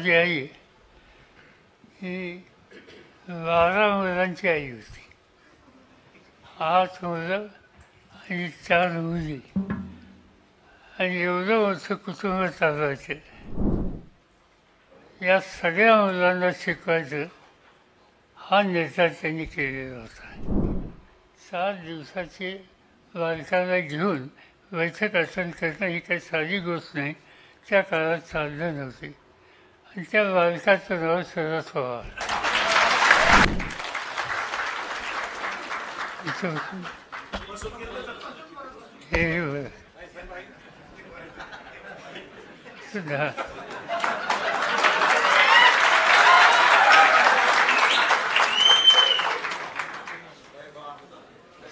माझी आई ही बारा मुलांची आई होती. आठ मुलं आणि चार मुली. आणि एवढं मोठं कुटुंब चालवायचं. या सगळ्या मुलांना शिकवायचं हा नेता त्यांनी केलेला होता. सात दिवसाची बालकाला घेऊन बैठक अटेंड करणं ही काही साधी गोष्ट नाही. त्या काळात साधलं नव्हती. आणि त्या बालकाचं नाव शरद पवार हे सुद्धा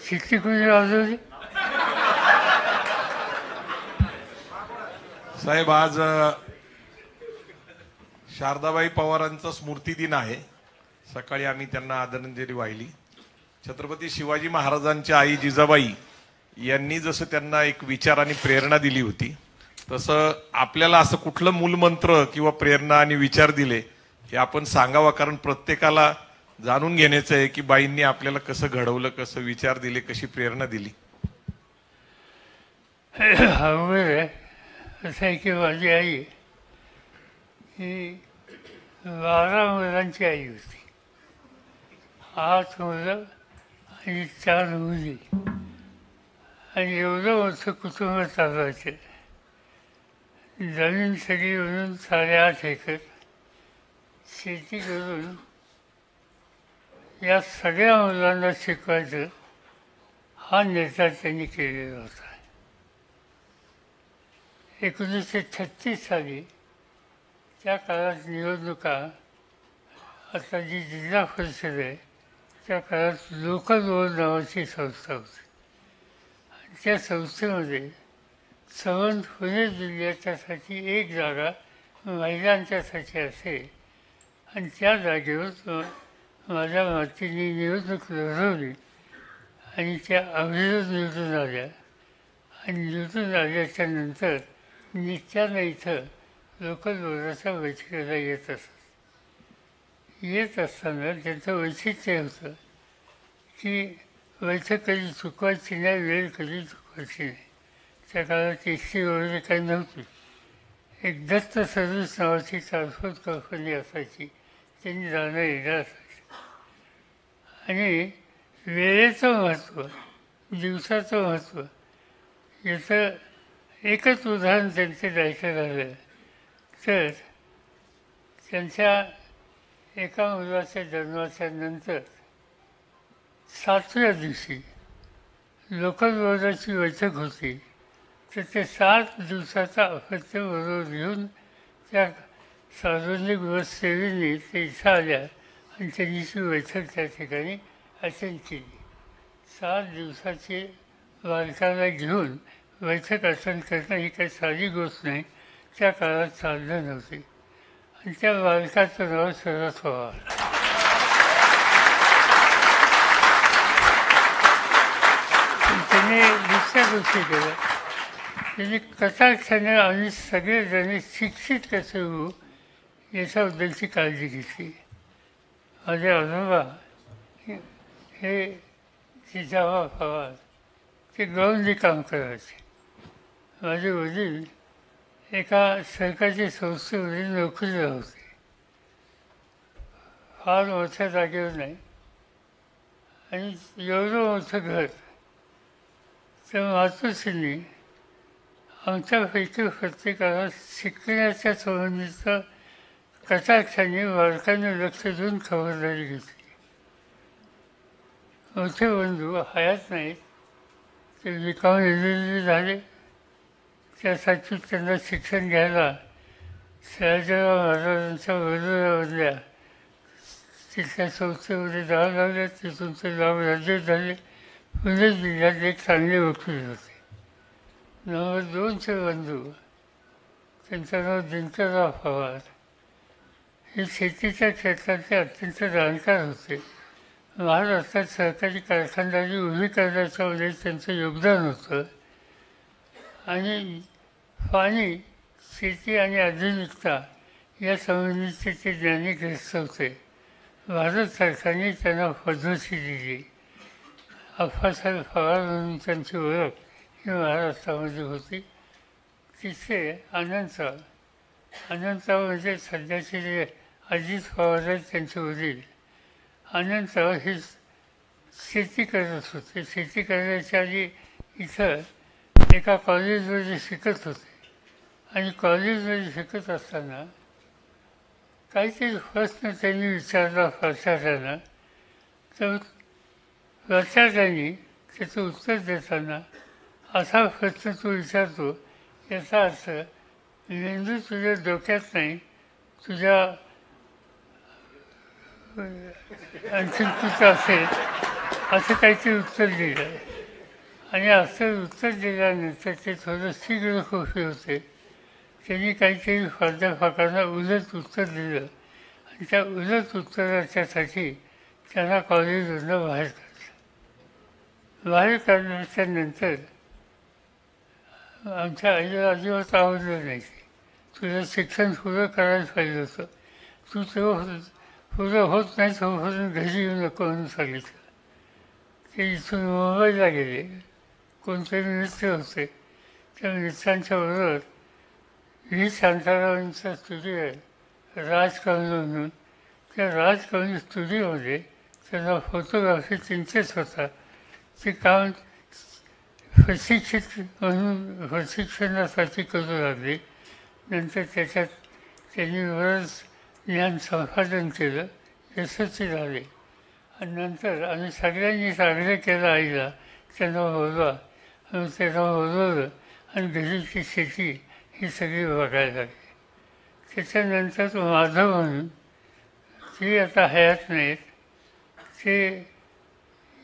शिट्टी कोणी वाजवली साहेब आज शारदाबाई पवारांचा स्मृती दिन आहे. सकाळी आम्ही त्यांना आदरांजली वाहिली. छत्रपती शिवाजी महाराजांच्या आई जिजाबाई यांनी जसं त्यांना एक विचार आणि प्रेरणा दिली होती तसं आपल्याला असं कुठलं मूलमंत्र किंवा प्रेरणा आणि विचार दिले हे आपण सांगावं कारण प्रत्येकाला जाणून घेण्याचं आहे की बाईंनी आपल्याला कसं घडवलं कसं विचार दिले कशी प्रेरणा दिली. असं आहे की माझी आई ही बारा मुलांची आई होती. आठ मुलं आणि चार मुली. आणि एवढं मोठं कुटुंब चालवायचं. जमीन सगळी म्हणून साडेआठ एकर. शेती करून या सगळ्या मुलांना शिकवायचं हा निर्धार त्यांनी केलेला होता. एकोणीसशे छत्तीस साली त्या काळात निवडणुका आता जी जिल्हा परिषद आहे त्या काळात लोकल बोर्ड नावाची संस्था होती. आणि त्या संस्थेमध्ये सवंत पुणे जिल्ह्याच्यासाठी एक जागा महिलांच्यासाठी असे. आणि त्या जागेवर माझ्या मातीने निवडणूक लढवली आणि त्या अविरोध निवडून आल्या. आणि निवडून आल्याच्यानंतर नित्यानं इथं लोकल बोर्डाच्या बैठकीला येत असत येत असताना त्यांचं वैशिष्ट्य होतं की बैठक कधी चुकवायची नाही वेळ कधी चुकवायची नाही. त्या काळात एस वगैरे काही नव्हती. एक दत्त सर्व्हिस नावाची ट्रान्सपोर्ट कंपनी असायची. त्यांनी जाणं येणं असायचं. आणि वेळेचं महत्त्व दिवसाचं महत्त्व याचं एकच उदाहरण त्यांचे द्यायचं झालं. तर त्यांच्या एका मुलाच्या जन्माच्या नंतर सातव्या दिवशी लोकल बैठक होती. तर ते सात दिवसाचा अपत्य बरोबर घेऊन त्या सार्वजनिक बस ते इथं आल्या आणि त्यांची बैठक त्या ठिकाणी अटेंड केली. सात दिवसाची बालकाला घेऊन बैठक अटेंड करणं ही काही साधी गोष्ट नाही. त्या काळात चाललं नव्हते. आणि त्या बालकाचं नाव शरद पवार. त्याने दुसऱ्या गोष्टी केल्या. त्यांनी कटाक्षाने आम्ही सगळेजण शिक्षित कसे होऊ याच्याबद्दलची काळजी घेतली. माझे अनुभव हे जिजाबा पवार ते गौंडी काम करायचे. माझे वडील एका सरकारच्या संस्थेमध्ये म्हणजे नोकरीला होते. फार मोठ्या जागेवर नाही. आणि एवढं मोठं घर. तर मातोश्रींनी आमच्यापैकी प्रत्येकाला शिकण्याच्या संबंधीचं कटाक्षाने बालकांनी लक्ष देऊन खबरदारी घेतली. मोठे बंधू हयात नाहीत. ते विकाम झाले. त्यासाठी त्यांना शिक्षण घ्यायला शहाजीराव महाराजांच्या वडिलांमधल्या तिथल्या संस्थेमध्ये जावं लागलं. तिथून ते नाव राज्य झाले. पुणे जिल्ह्यात एक चांगले वकील होते. नंबर दोनचे बंधू. त्यांचं नाव दिनकरराव पवार. हे शेतीच्या क्षेत्रातले अत्यंत जाणकार होते. महाराष्ट्रात सहकारी कारखानदारी उभी करण्याच्यामध्ये त्यांचं योगदान होतं. आणि पाणी शेती आणि आधुनिकता या संबंधीचे ज्ञानी ग्रस्त होते. भारत सरकारने त्यांना पद्धती दिली. अप्पासाहेब पवार म्हणून त्यांची ओळख ही महाराष्ट्रामध्ये होती. तिथे अनंतराव अनंतराव म्हणजे सध्याचे जे अजित पवार आहेत त्यांचे वडील. अनंतराव हे शेती करत होते. शेती करण्याच्या आधी इथं एका कॉलेजमध्ये शिकत होते. आणि कॉलेजमध्ये शिकत असताना काहीतरी प्रश्न त्यांनी विचारला प्राचार्यांना तर प्राचार्यांनी त्याचं उत्तर देताना असा प्रश्न तू विचारतो याचा अर्थ मेंदू तुझ्या डोक्यात नाही तुझ्या आणखीन तुझं असेल असं काहीतरी उत्तर दिलं. आहे आणि असं उत्तर दिल्यानंतर ते थोडं शीघ्र खुशी होते. त्यांनी काहीतरी प्राध्यापकांना उलट उत्तर दिलं. आणि त्या उलट उत्तराच्यासाठी त्यांना कॉलेजमधनं बाहेर काढलं. बाहेर काढल्याच्या नंतर आमच्या आईला अजिबात आवडलं नाही. ते तुझं शिक्षण पुरं करायला पाहिजे होतं. तू तेव्हा पुरं होत नाही तोपर्यंत घरी येऊ नको म्हणून सांगितलं. ते इथून मुंबईला गेले. कोणतरी मित्र होते. त्या मित्रांच्या बरोबर ही शांतारावांचा स्टुडिओ आहे. राजकवी म्हणून त्या राजकवी स्टुडिओमध्ये त्यांना फोटोग्राफी त्यांचेच होता. ते काम प्रशिक्षित म्हणून प्रशिक्षणासाठी करू लागले नंतर त्याच्यात त्यांनी बरंच ज्ञान संपादन केलं. यशस्वी झाले. आणि नंतर आम्ही सगळ्यांनीच आग्रह केला आईला. त्यांना बोलवा. आणि त्यांना बोलवलं. आणि घरीची शेती ही सगळी बघायला लागली. त्याच्यानंतर माधव म्हणून ती आता हयात नाहीत. ते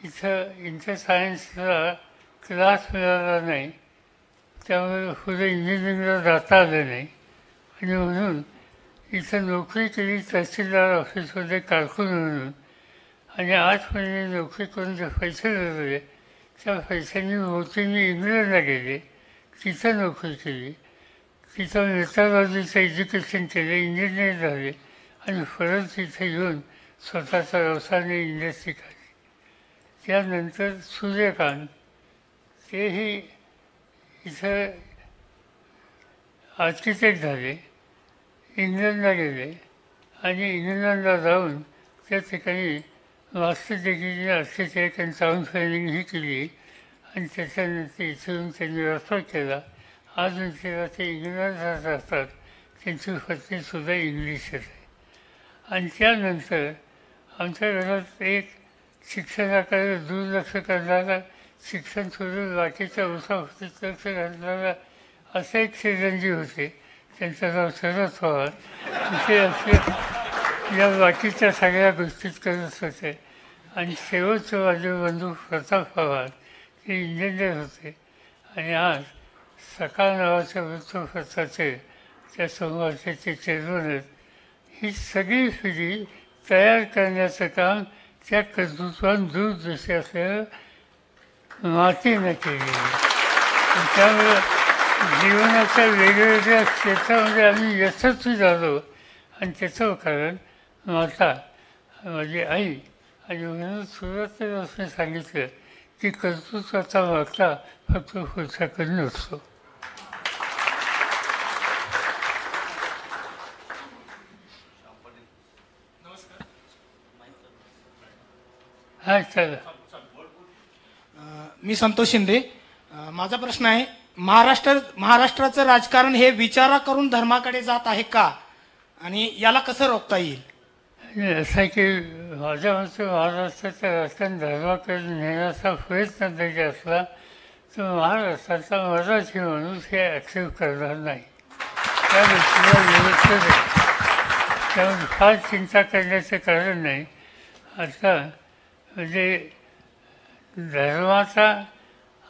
इथं इंटर सायन्सला क्लास मिळाला नाही. त्यामुळे पुढे इंजिनिअरिंगला जाता आलं नाही. आणि म्हणून इथं नोकरी केली तहसीलदार ऑफिसमध्ये कारकून म्हणून. आणि आठ महिने म्हणजे नोकरी करून जे पैसे मिळवले त्या पैशांनी मोतींनी इंग्लंडला गेले. तिथं नोकरी केली. तिथं मेथॉलॉजीचं एज्युकेशन केलं इंजिनियर झाले आणि परत तिथे येऊन स्वतःचा व्यवसायाने इंडस्ट्री काढली त्यानंतर सूर्यकांत तेही इथं आर्किटेक्ट झाले इंग्लंडला गेले आणि इंग्लंडला जाऊन त्या ठिकाणी मास्टर डिग्री आर्किटेक्ट आणि टाऊन प्लॅनिंग ही केली आणि त्याच्यानंतर इथून त्यांनी व्यवसाय केला अजून तेव्हा ते इंग्लंडात असतात. त्यांची पत्नीसुद्धा इंग्लिशच आहे आणि त्यानंतर आमच्या घरात एक शिक्षणाकडे दुर्लक्ष करणारा शिक्षण सोडून वाटेच्या उसाफतीत लक्ष घालणारा असे एक चिरंजीव होते. त्यांचं नाव शरद पवार. तिथे असे या वाटेच्या सगळ्या गोष्टीत करत होते. आणि शेवटचे माझे बंधू प्रताप पवार ते इंजिनियर होते. आणि आज सकाळ नावाच्या वृत्तपत्राचे त्या संवादाचे चेअरमन आहेत. ही सगळी पिढी तयार करण्याचं काम त्या कर्तृत्वान दूरदृष्टी असलेलं मातीनं केलेली त्यामुळं जीवनाच्या वेगवेगळ्या क्षेत्रामध्ये आम्ही यशस्वी झालो. आणि त्याचं कारण माता माझी आई आणि म्हणून असं सांगितलं की कर्तृत्वाचा मागता फक्त पुरुषाकडे असतो. हा मी संतोष शिंदे. अ, माझा प्रश्न आहे महाराष्ट्र महाराष्ट्राचं राजकारण हे विचारा करून धर्माकडे जात आहे का? आणि याला कसं रोखता येईल? असं आहे की माझ्या मते महाराष्ट्राचं राजकारण धर्माकडे नेण्याचा प्रयत्न जरी असला तर महाराष्ट्राचा मराठी माणूस हे ॲक्सेप्ट करणार नाही. त्या गोष्टीला व्यवस्थित आहे. त्यामुळे फार चिंता करण्याचं कारण नाही. आता म्हणजे धर्माचा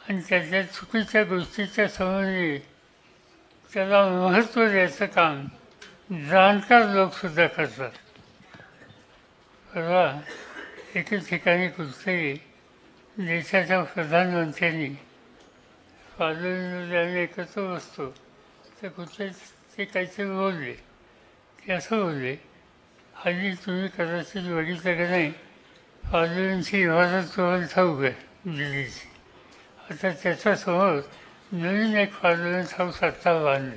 आणि त्याच्या चुकीच्या गोष्टीच्या संबंधी त्याला महत्त्व द्यायचं काम जाणकार लोकसुद्धा करतात. परवा एके ठिकाणी कुठेतरी देशाच्या प्रधानमंत्र्यांनी पालन एकत्र बसतो. तर कुठे ते काहीतरी बोलले. ते असं बोलले हल्ली तुम्ही कदाचित बघितलं का नाही? पार्लमेंटची इमारत तुम्हाला ठाऊक आहे दिल्लीची आता त्याच्यासमोर नवीन एक पार्लमेंट हाऊस आत्ता बांधलं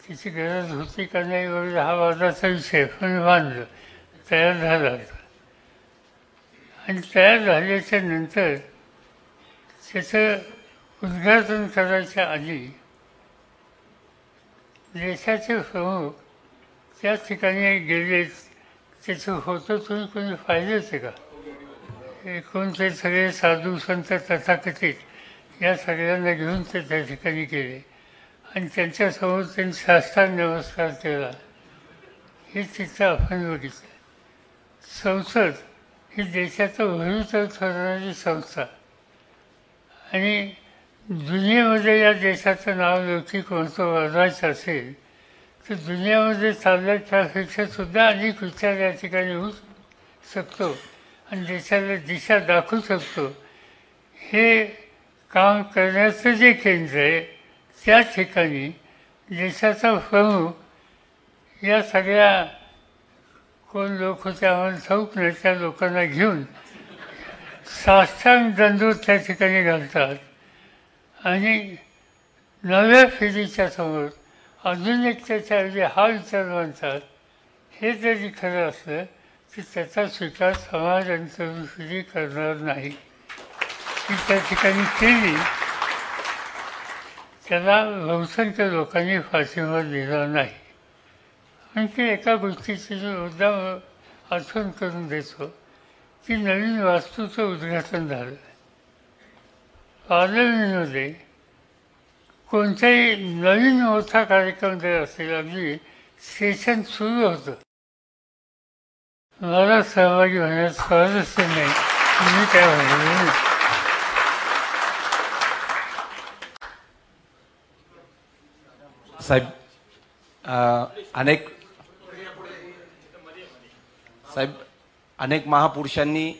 तिची गरज होती का नाही वगैरे हा वादाचा विषय पण बांधलं तयार झाला होता आणि तयार झाल्याच्यानंतर त्याचं उद्घाटन करायच्या आधी देशाचे प्रमुख त्या ठिकाणी गेले त्याचं होतं तुम्ही कोणी पाहिलेच आहे का? एकूण ते सगळे साधू संत तथाकथित या सगळ्यांना घेऊन ते त्या ठिकाणी गेले. आणि त्यांच्यासमोर त्यांनी साष्टांग नमस्कार केला. हे तिथं आपण बघितलं. संसद ही देशाचं भवितव्य ठरणारी संस्था. आणि दुनियेमध्ये या देशाचं नाव लौकिक महत्त्व वाढवायचं असेल तर दुनियामध्ये चालल्या त्यापेक्षा सुद्धा अनेक विचार या ठिकाणी होऊ शकतो. आणि देशाला दिशा दाखवू शकतो. हे काम करण्याचं जे केंद्र आहे त्या ठिकाणी देशाचा प्रमुख या सगळ्या कोण लोक होते आम्हाला ठाऊक नाही त्या लोकांना घेऊन साष्टांग दंडूत त्या ठिकाणी घालतात. आणि नव्या पिढीच्या समोर आधुनिकतेच्या ऐवजी हा विचार मानतात हे जरी खरं असलं की त्याचा स्वीकार समाज आणि तरुण करणार नाही. ती त्या ठिकाणी केली त्याला बहुसंख्य लोकांनी फाशीवर दिला नाही. आणखी एका गोष्टीची मुद्दा आठवण करून देतो की नवीन वास्तूचं उद्घाटन झालं. पार्लमेंटमध्ये कोणताही नवीन मोठा कार्यक्रम जर असेल अगदी सेशन सुरू होतं. मला सहभागी होण्यात स्वारस्य नाही. मी काय म्हणलं साहेब अनेक साहेब अनेक महापुरुषांनी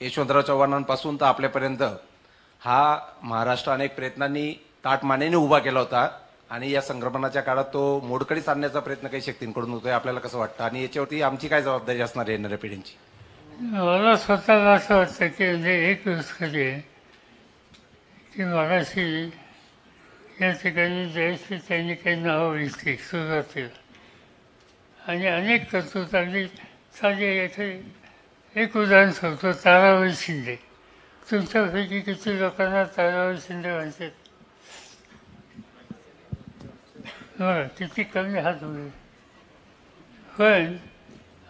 यशवंतराव चव्हाणांपासून तर आपल्यापर्यंत हा महाराष्ट्र अनेक प्रयत्नांनी ताटमानेने उभा केला होता. आणि या संक्रमणाच्या काळात तो मोडकळीस आणण्याचा प्रयत्न काही शक्तींकडून होतोय आपल्याला कसं वाटतं? आणि याच्यावरती आमची काय जबाबदारी असणार आहे येणाऱ्या पिढींची? मला स्वतःला असं वाटतं की म्हणजे एक गोष्ट की मगाशी या ठिकाणी जयश्री त्यांनी काही नावं घेतली सुरुवातीला. आणि अनेक कर्तृत्वांनी अगदी येथे एक उदाहरण सांगतो ताराबाई शिंदे. तुमच्यापैकी किती लोकांना ताराबाई शिंदे म्हणतात? बरं किती कमी हात होईल. पण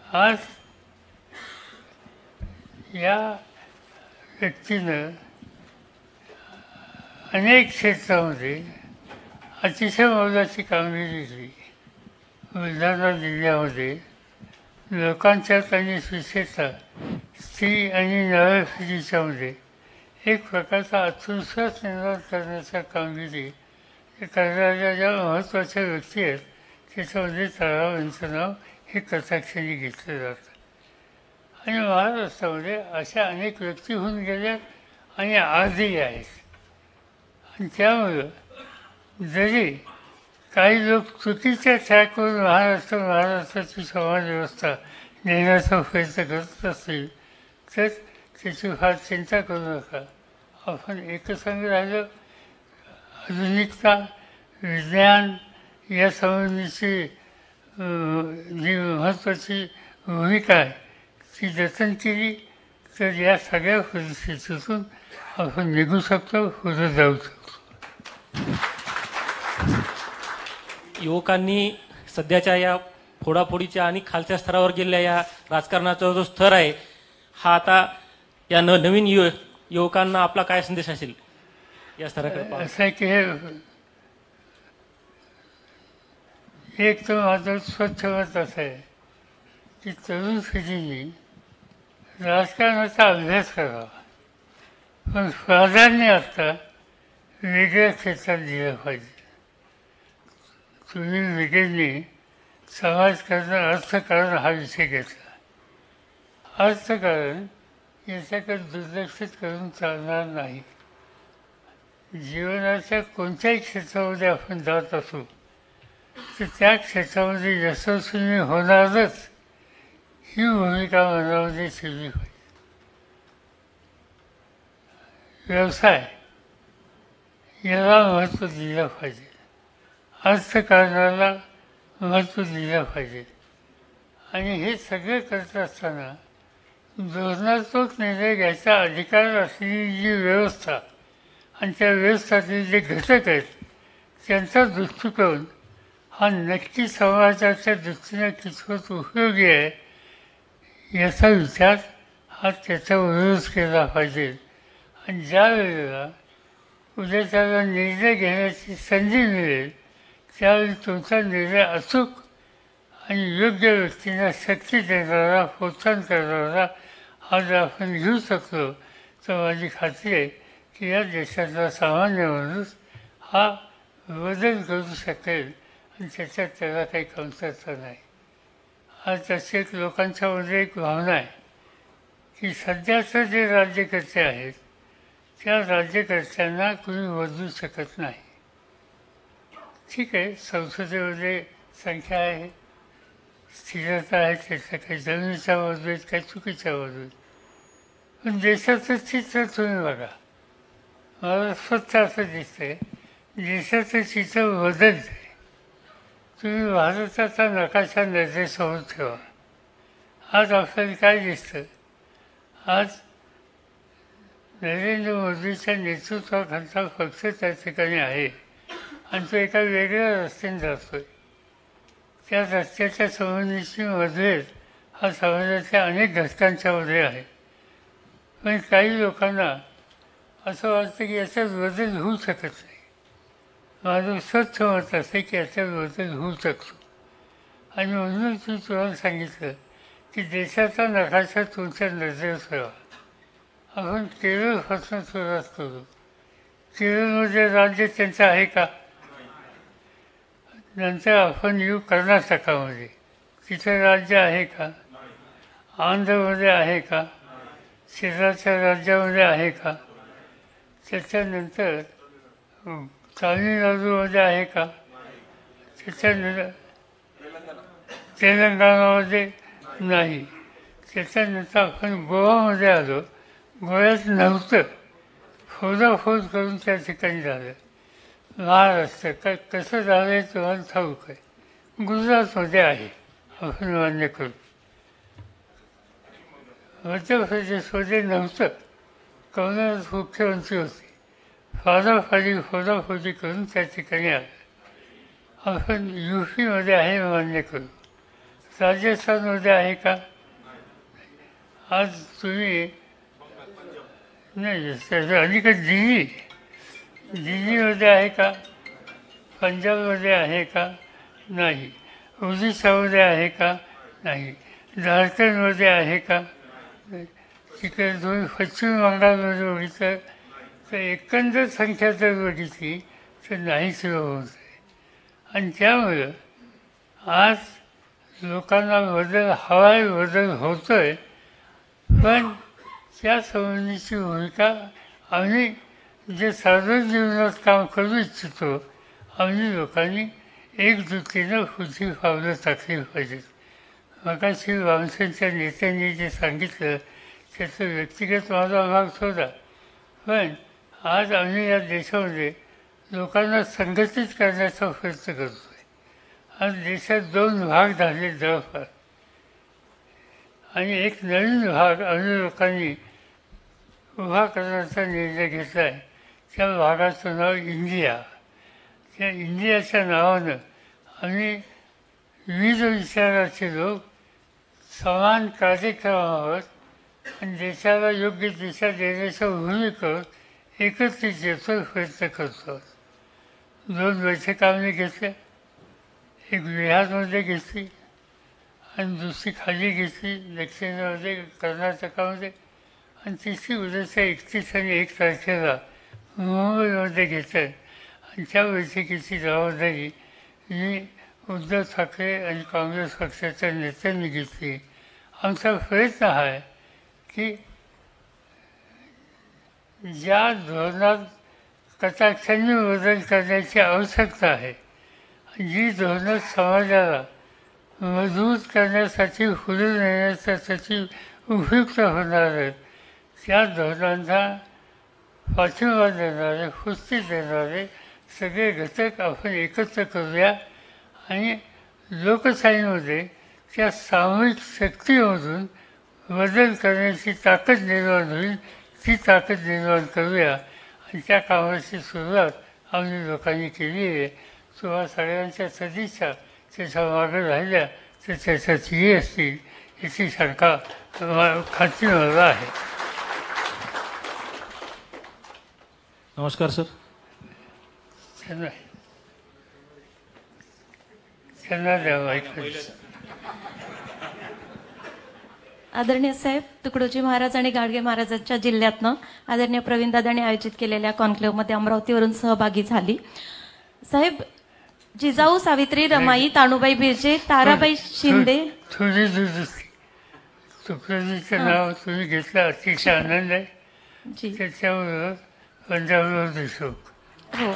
आज या व्यक्तीनं अनेक क्षेत्रामध्ये अतिशय मोलाची कामगिरी दिली बुलढाणा जिल्ह्यामध्ये लोकांच्यात आणि विशेषतः स्त्री आणि नव्या पिढीच्यामध्ये एक प्रकारचा आत्मविश्वास निर्माण करण्याच्या कामगिरी हे ज्या महत्त्वाच्या व्यक्ती आहेत त्याच्यामध्ये तळाव यांचं नाव हे कथाक्षणी घेतलं जातं आणि महाराष्ट्रामध्ये अशा अनेक व्यक्ती होऊन गेल्या आणि आजही आहेत. आणि त्यामुळं जरी काही लोक चुकीच्या ट्रॅकवरून महाराष्ट्र महाराष्ट्राची समाजव्यवस्था नेण्याचा प्रयत्न करत असतील तर त्याची फार चिंता करू नका. आपण एकसंग राहिलं आधुनिकता विज्ञान या संबंधीची जी महत्त्वाची भूमिका आहे ती जतन केली तर या सगळ्या परिस्थितीतून आपण निघू शकतो पुढे जाऊ शकतो. युवकांनी सध्याच्या या फोडाफोडीच्या आणि खालच्या स्तरावर गेलेल्या या राजकारणाचा जो स्तर आहे हा आता या न नवीन युवकांना आपला काय संदेश असेल? Yes, स्तराकडे पाहून? असं आहे की हे एक तर माझं स्वच्छ मत असं आहे की तरुण पिढीने राजकारणाचा अभ्यास करावा. पण प्राधान्य आता वेगळ्या क्षेत्रात दिलं पाहिजे. तुम्ही वेगळ्यांनी समाजकारण अर्थकारण हा विषय घेतला. अर्थकारण याच्याकडे दुर्लक्षित करून चालणार नाही. जीवनाच्या कोणत्याही क्षेत्रामध्ये आपण जात असू तर त्या क्षेत्रामध्ये यशस्वी होणारच ही भूमिका मनामध्ये ठेवली पाहिजे. व्यवसाय याला महत्त्व दिलं पाहिजे. अर्थकारणाला महत्त्व दिलं पाहिजे. आणि हे सगळे करत असताना धोरणात्मक निर्णय घ्यायचा अधिकार असलेली जी व्यवस्था आणि त्या व्यवस्थातील जे घटक आहेत त्यांचा दृष्टिकोन हा नक्की समाजाच्या दृष्टीने कितपत उपयोगी आहे याचा विचार हा त्याचा केला पाहिजे. आणि ज्या वेळेला उद्या त्याला निर्णय घेण्याची संधी मिळेल त्यावेळी तुमचा निर्णय अचूक आणि योग्य व्यक्तींना शक्ती देणारा प्रोत्साहन करणारा हा जर आपण घेऊ शकलो तर माझी खात्री आहे की या देशातला सामान्य माणूस हा बदल करू शकेल आणि त्याच्यात त्याला काही कमतरता नाही. आज तशी एक लोकांच्यामध्ये एक भावना आहे की सध्याचं जे राज्यकर्ते आहेत त्या राज्यकर्त्यांना कुणी बदलू शकत नाही. ठीक आहे संसदेमध्ये संख्या आहे स्थिरता आहे त्याच्या काही जमिनीच्या बाजू आहेत काही चुकीच्या बाजू पण देशाचं चित्र तुम्ही बघा. स्वच्छ असं दिसतंय. देशाचं चित्र बदलतंय. तुम्ही भारताचा नकाशा निर्देशावर ठेवा. आज आपल्याला काय दिसतं? आज नरेंद्र मोदीच्या नेतृत्वाखालचा पक्ष त्या ठिकाणी आहे. आणि तो एका वेगळ्या रस्त्याने जातोय. त्या रस्त्याच्या संबंधीची मतभेद हा समाजाच्या अनेक घटकांच्यामध्ये आहे. पण काही लोकांना असं वाटतं की याच्यात बदल होऊ शकत नाही. माझं स्वच्छ मत असते की याच्यात बदल होऊ शकतो. आणि म्हणून मी तुम्हाला सांगितलं की देशाचा नकाशा तुमच्या नजरेत ठेवा. आपण केरळपासून सुरुवात करू. केरळमध्ये म्हणजे राज्य त्यांचं आहे का? नंतर आपण येऊ कर्नाटकामध्ये. तिथं राज्य आहे का? आंध्रमध्ये आहे का? शेजारच्या राज्यामध्ये आहे का? त्याच्यानंतर अं, तामिळनाडूमध्ये आहे का? त्याच्यानंतर तेलंगणामध्ये नाही. त्याच्यानंतर आपण गोवामध्ये आलो. गोव्यात नव्हतं. फोडाफोड करून त्या ठिकाणी झालं. महाराष्ट्र काय कसं झालं आहे तुम्हाला ठाऊक आहे. गुजरातमध्ये आहे आपण मान्य करू मध्य प्रदेशमध्ये नव्हतं. कमलनाथ मुख्यमंत्री होते. फाडाफाडी फोडाफोडी करून त्या ठिकाणी आलं. आपण यू पीमध्ये आहे मान्य करू. राजस्थानमध्ये आहे का? आज तुम्ही नाही त्याचं अलीकडे दिल्ली. दिल्लीमध्ये आहे का? पंजाबमध्ये आहे का? नाही. ओरिसामध्ये आहे का? नाही. झारखंडमध्ये आहे का? तिकडे दोन पश्चिम बंगालमध्ये बघितलं तर एकंदर संख्या जर बघितली तर नाहीच होत. आहे आणि त्यामुळं आज लोकांना बदल हवाय बदल होतोय पण त्या संबंधीची भूमिका आम्ही जे साधन जीवनात काम करू इच्छितो आम्ही लोकांनी एकजुटीनं पुढची पावलं टाकली पाहिजेत. मगाशी वामसेनच्या नेत्यांनी जे सांगितलं त्याचं व्यक्तिगत माझा भाग होता पण आज आम्ही या देशामध्ये लोकांना संघटित करण्याचा प्रयत्न करतो आहे आज देशात दोन भाग झाले जवळपास. आणि एक नवीन भाग आम्ही लोकांनी उभा करण्याचा निर्णय घेतला आहे त्या भागाचं नाव इंडिया. त्या इंडियाच्या नावानं आम्ही विविध विचाराचे लोक समान कार्यक्रमावर आणि देशाला योग्य दिशा देण्याच्या भूमिकेवर एकत्रित येतो प्रयत्न करतो. दोन बैठका आम्ही घेतल्या एक बिहारमध्ये घेतली आणि दुसरी खाली घेतली दक्षिणेमध्ये कर्नाटकामध्ये आणि तिसरी उद्याच्या एकतीस आणि एक तारखेला मुंबईमध्ये घेतात आणि त्या बैठकीची जबाबदारी मी उद्धव ठाकरे आणि काँग्रेस पक्षाच्या नेत्यांनी घेतली. आमचा प्रयत्न हा आहे की ज्या धोरणात कटाक्षाने बदल करण्याची आवश्यकता आहे जी धोरणं समाजाला मजबूत करण्यासाठी पुढे नेण्यासाठी उपयुक्त होणार आहेत त्या धोरणांचा पाठिंबा देणारे पुष्टी देणारे सगळे घटक आपण एकत्र करूया आणि लोकशाहीमध्ये त्या सामूहिक शक्तीमधून बदल करण्याची ताकद निर्माण होईल ती ताकद निर्माण करूया. आणि त्या कामाची सुरुवात आम्ही लोकांनी केली आहे. तुम्हा सगळ्यांच्या सदिच्छा त्याच्यामागे राहिल्या तर त्याच्यात ये असतील याची शंका खात्री मला आहे. नमस्कार सर. त्यांना त्यांना द्यावं ऐकायचं आदरणीय साहेब तुकडोजी महाराज आणि गाडगे महाराजांच्या जिल्ह्यातनं आदरणीय प्रवीणदादांनी आयोजित केलेल्या कॉन्क्लेव्हमध्ये अमरावतीवरून सहभागी झाली. साहेब जिजाऊ सावित्री रमाई तानुबाई बिर्जे ताराबाई शिंदे. तुकडोजीचं नाव तुम्ही घेतलं अतिशय आनंद आहे. जी. त्याच्याबरोबर हो.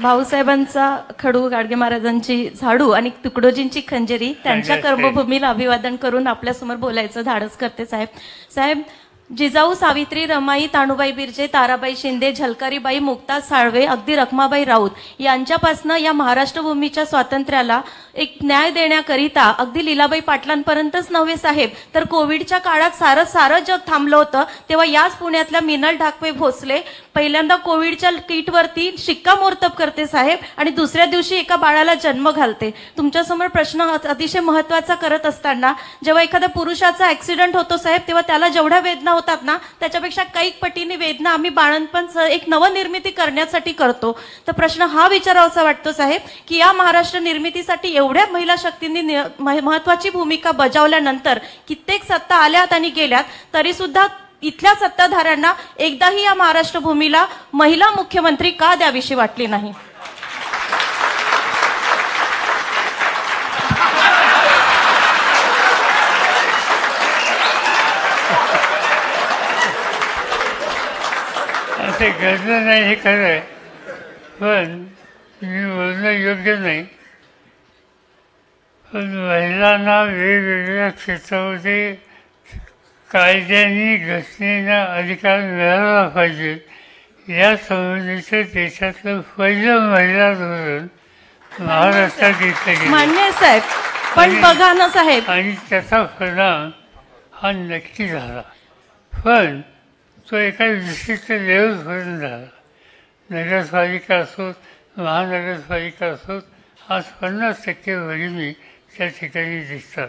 भाऊसाहेबांचा खडू गाडगे महाराजांची झाडू आणि तुकडोजींची खंजेरी त्यांच्या. कर्मभूमीला अभिवादन करून आपल्यासमोर बोलायचं धाडस करते साहेब साहेब जिजाऊ सावित्री रमाई तानुबाई बिर्जे ताराबाई शिंदे झलकारीबाई मुक्ता साळवे अगदी रखमाबाई राऊत यांच्यापासनं या महाराष्ट्रभूमीच्या स्वातंत्र्याला एक न्याय देण्याकरिता अगदी लीलाबाई पाटलांपर्यंतच नव्हे साहेब तर कोविडच्या काळात सारं सारं जग थांबलं होतं तेव्हा याच पुण्यातल्या मिनल ढाकवे भोसले पहिल्यांदा कोविडच्या किटवरती शिक्कामोर्तब करते साहेब आणि दुसऱ्या दिवशी एका बाळाला जन्म घालते. तुमच्यासमोर प्रश्न अतिशय महत्त्वाचा करत असताना जेव्हा एखाद्या पुरुषाचा ऍक्सिडेंट होतो साहेब तेव्हा त्याला जेवढ्या वेदना होतात ना त्याच्यापेक्षा कैक पटीने वेदना आम्ही बाळणपण एक नवनिर्मिती करण्यासाठी करतो. तर प्रश्न हा विचारावासा वाटतो साहेब की या महाराष्ट्र निर्मितीसाठी एवढ्या महिला शक्तींनी नि- महत्वाची भूमिका बजावल्यानंतर कित्येक सत्ता आल्यात आणि गेल्यात तरी सुद्धा इथल्या सत्ताधाऱ्यांना एकदाही या महाराष्ट्र भूमीला महिला मुख्यमंत्री का द्यावीशी वाटली नाही? असे घडलं नाही हे खरं आहे पण मी बोलणं योग्य नाही. पण महिलांना वेगवेगळ्या क्षेत्रामध्ये कायद्याने घटनेनं अधिकार मिळाला पाहिजे. या संबंधीचं देशातलं पहिलं महिला धोरण महाराष्ट्रात घेतलं गेलं. मान्य साहेब. पण बघा ना साहेब. आणि त्याचा परिणाम हा नक्की झाला. पण तो एका विशिष्ट लेवलपर्यंत झाला. नगरपालिका असोत महानगरपालिका असोत आज पन्नास टक्के भगिनी त्या ठिकाणी दिसतात.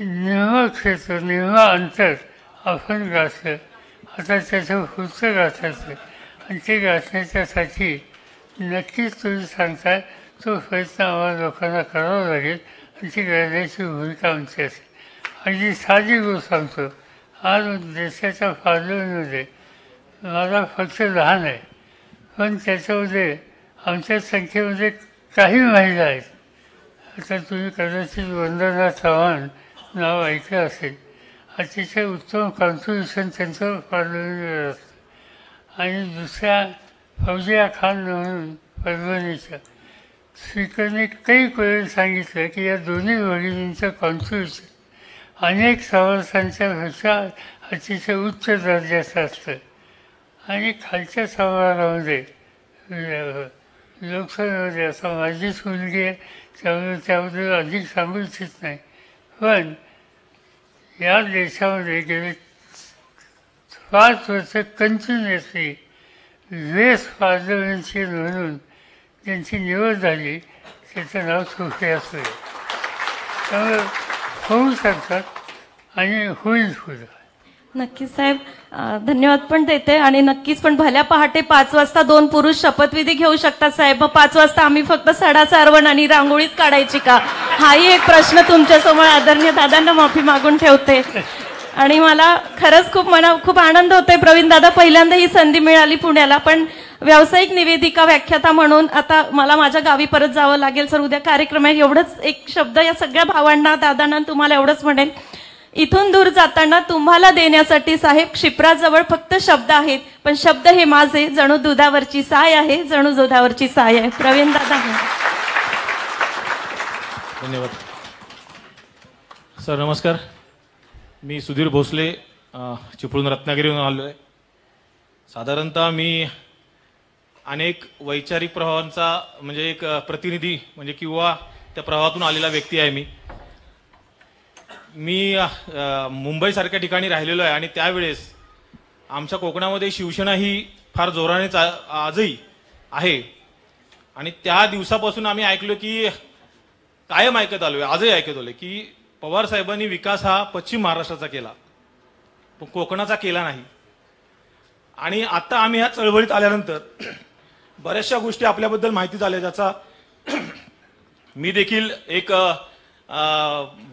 निम्म क्षेत्र निम्म अंतर आपण गाठलं. आता त्याचं पुढचं गाठायचं. आणि ते गाठण्याच्यासाठी नक्कीच तुम्ही सांगताय तो प्रयत्न आम्हाला लोकांना करावा लागेल आणि ती करण्याची भूमिका आमची असेल. जी साधी गोष्ट सांगतो. आज देशाच्या फाळणीमध्ये माझा पक्ष लहान आहे. पण त्याच्यामध्ये आमच्या संख्येमध्ये काही महिला आहेत. आता तुम्ही कदाचित वंदना चव्हाण नाव ऐकलं असेल. अतिशय उत्तम कॉन्ट्रिब्युशन त्यांचं फाळणीमध्ये असतं. आणि दुसऱ्या फौजिया खान म्हणून परभणीच्या स्पीकरने काही वेळेस सांगितलं की या दोन्ही भगिनींचं कॉन्ट्रिब्युशन अनेक सभासदांच्या भाषा अतिशय उच्च दर्जाचं असतं. आणि खालच्या समाजामध्ये लोकसभेमध्ये असं माझीच मुलगी आहे त्यामुळे त्याबद्दल अधिक सांगू इच्छित नाही. पण या देशामध्ये गेले पाच वर्ष कंटिन्युअसली वेस पार्लमेंटची म्हणून त्यांची निवड झाली त्याचं नाव सुफिया सुरे त्यामुळे होऊ शकतात आणि होईल सुद्धा. नक्कीच साहेब धन्यवाद पण देते आणि नक्कीच पण भल्या पहाटे पाच वाजता दोन पुरुष शपथविधी घेऊ शकतात साहेब. मग पाच वाजता आम्ही फक्त सडा सारवण आणि रांगोळीच काढायची का? हाही एक प्रश्न तुमच्यासमोर आदरणीय दादांना माफी मागून ठेवते. आणि मला खरंच खूप मना खूप आनंद होतोय. प्रवीण दादा पहिल्यांदा ही संधी मिळाली पुण्याला पण व्यावसायिक निवेदिका व्याख्याता म्हणून आता मला माझ्या गावी परत जावं लागेल सर. उद्या कार्यक्रम आहे. एवढंच एक शब्द या सगळ्या भावांना दादांना तुम्हाला एवढंच म्हणेन. इथून दूर जाताना तुम्हाला देण्यासाठी साहेब क्षिप्राजवळ फक्त शब्द आहेत. पण शब्द हे माझे जणू दुधावरची साय आहे जणू दुधावरची साय आहे. प्रवीण दादा हो. धन्यवाद. सर नमस्कार. मी सुधीर भोसले चिपळूण रत्नागिरीहून आलो आहे साधारणतः मी अनेक वैचारिक प्रवाहांचा म्हणजे एक प्रतिनिधी म्हणजे किंवा त्या प्रवाहातून आलेला व्यक्ती आहे मी. मी मुंबईसारख्या ठिकाणी राहिलेलो आहे आणि त्यावेळेस आमच्या कोकणामध्ये शिवसेना ही फार जोराने चा आजही आहे. आणि त्या दिवसापासून आम्ही ऐकलो की कायम ऐकत आलोय आजही ऐकत आलो की पवार साहेबांनी विकास हा पश्चिम महाराष्ट्राचा केला. पण कोकणाचा केला नाही. आणि आता आम्ही ह्या चळवळीत आल्यानंतर बऱ्याचशा गोष्टी आपल्याबद्दल माहिती झाल्या ज्याचा मी देखील एक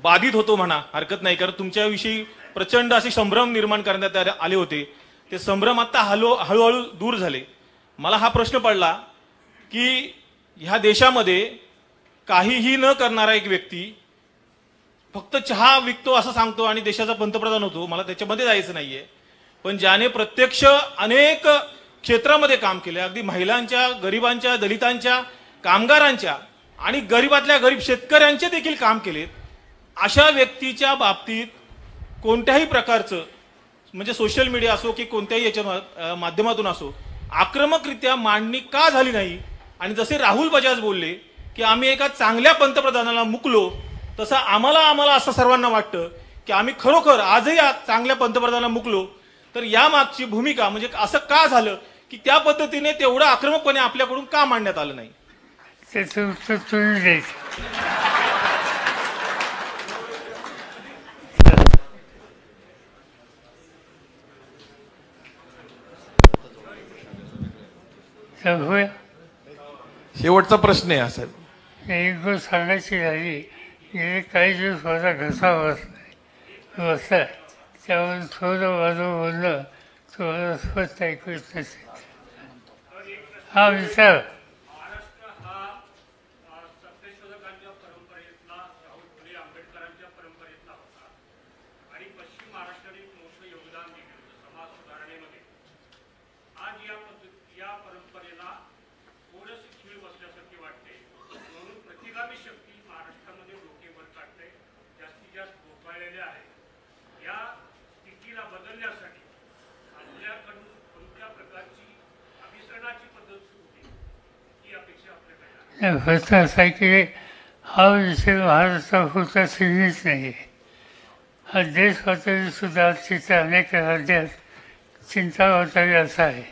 बाधित होतो म्हणा हरकत नाही. कारण तुमच्याविषयी प्रचंड असे संभ्रम निर्माण करण्यात आले- आले होते. ते संभ्रम आता हळू हळूहळू दूर झाले. मला हा प्रश्न पडला की ह्या देशामध्ये काहीही न करणारा एक व्यक्ती फक्त चहा विकतो असं सांगतो आणि देशाचा पंतप्रधान होतो. मला त्याच्यामध्ये जायचं नाहीये. पण ज्याने प्रत्यक्ष अनेक क्षेत्रामध्ये काम केले अगदी महिलांच्या गरिबांच्या दलितांच्या कामगारांच्या आणि गरीबातल्या गरीब शेतकऱ्यांचे देखील काम केलेत. अशा व्यक्तीच्या बाबतीत कोणत्याही प्रकारचं म्हणजे सोशल मीडिया असो की कोणत्याही याच्या मा- माध्यमातून असो आक्रमकरित्या मांडणी का झाली नाही? आणि जसे राहुल बजाज बोलले की आम्ही एका चांगल्या पंतप्रधानाला मुकलो तसं आम्हाला आम्हाला असं सर्वांना वाटतं की आम्ही खरोखर आजही चांगल्या पंतप्रधानाला मुकलो. तर या मागची भूमिका म्हणजे असं का झालं? की त्या पद्धतीने तेवढं आक्रमकपणे आपल्याकडून का मांडण्यात आलं नाही? त्याचं उत्तर तुम्ही द्यायचं होय. शेवटचा प्रश्न आहे हा साहेब. एक गोष्ट सांगायची झाली गेले काही दिवस माझा घसा बसला बसला त्यावर थोडं माझं बोलणं थोडं स्पष्ट ऐकू येत नसेल. हा विचार महाराष्ट्र हा अ, सत्यशोधकांच्या परंपरेतला राहुल फुले आंबेडकरांच्या परंपरेतला होता आणि पश्चिम महाराष्ट्राने एक मोठं योगदान दिलं होतं समाज सुधारणेमध्ये आज या पद्धत या परंपरेला थोडंसं खीळ बसल्यासारखी वाटते म्हणून प्रतिगामी शक्ती महाराष्ट्रामध्ये डोकेवर काढते जास्तीत जास्त भोपाळलेले आहे या स्थितीला बदलण्यासाठी आपल्याकडून कोणत्या प्रकारची अभिसरणाची पद्धत सुरू होईल ही अपेक्षा आपल्याकडे असा असं आहे की हा विषय महाराष्ट्रात होता सीमित नाही आहे हा देश पातळी सुद्धा तिथे अनेक राज्यात चिंता वाटावी असं आहे.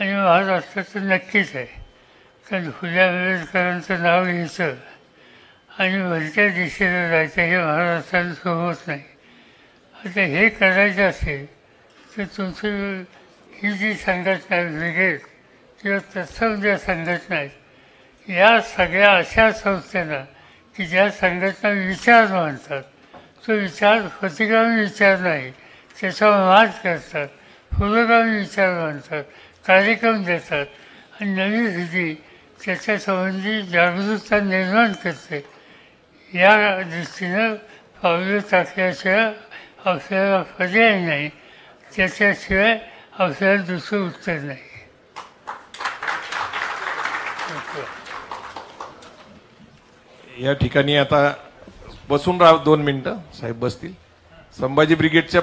आणि महाराष्ट्राचं नक्कीच आहे. कारण खुल्या आंबेडकरांचं नाव घ्यायचं आणि वरच्या दिशेला जायचं हे महाराष्ट्रात होत नाही. आता हे करायचं असेल तर तुमची ही जी संघटना आहे ब्रिगेड किंवा तत्सम ज्या संघटना आहेत या सगळ्या अशा संस्थेनं की ज्या संघटना विचार मानतात तो विचार प्रतिगामी विचार नाही त्याच्यावर मात करतात पुरोगामी विचार मानतात कार्यक्रम देतात आणि नवी पिढी त्याच्यासंबंधी जागरूकता निर्माण करते. या दृष्टीनं पावलं टाकल्याशिवाय आपल्याला पर्याय नाही त्याच्याशिवाय आपल्याला दुसरं उत्तर नाही. या ठिकाणी आता बसून राहा दोन मिनटं. साहेब बसतील. संभाजी ब्रिगेडच्या